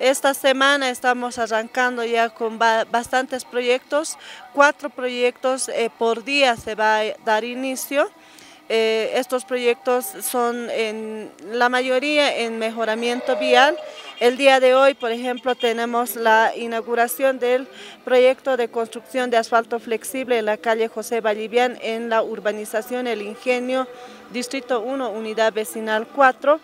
Esta semana estamos arrancando ya con bastantes proyectos, cuatro proyectos eh, por día se va a dar inicio. Eh, estos proyectos son en la mayoría en mejoramiento vial. El día de hoy, por ejemplo, tenemos la inauguración del proyecto de construcción de asfalto flexible en la calle José Vallivian en la urbanización El Ingenio, Distrito 1, Unidad Vecinal 4.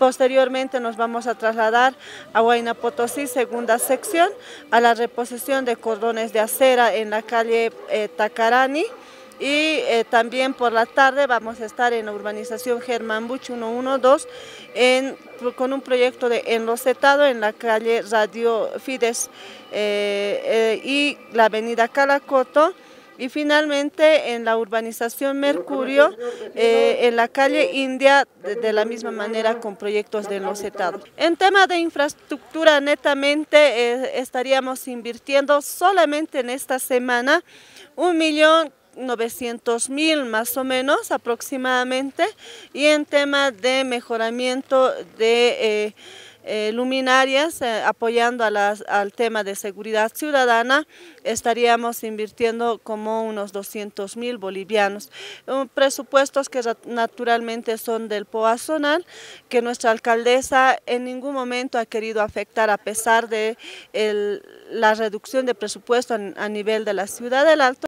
Posteriormente nos vamos a trasladar a Huayna Potosí, segunda sección, a la reposición de cordones de acera en la calle eh, Tacarani. Y eh, también por la tarde vamos a estar en la urbanización Germán Buch 112 en, con un proyecto de enrocetado en la calle Radio Fides eh, y la avenida Calacoto y finalmente en la urbanización Mercurio, eh, en la calle India, de, la misma manera con proyectos de enlocetado. En tema de infraestructura, netamente eh, estaríamos invirtiendo solamente en esta semana un millón 900 mil más o menos aproximadamente y en tema de mejoramiento de eh, eh, luminarias eh, apoyando al tema de seguridad ciudadana estaríamos invirtiendo como unos 200 mil bolivianos. presupuestos que naturalmente son del POA zonal, que nuestra alcaldesa en ningún momento ha querido afectar a pesar de la reducción de presupuesto a nivel de la ciudad del Alto.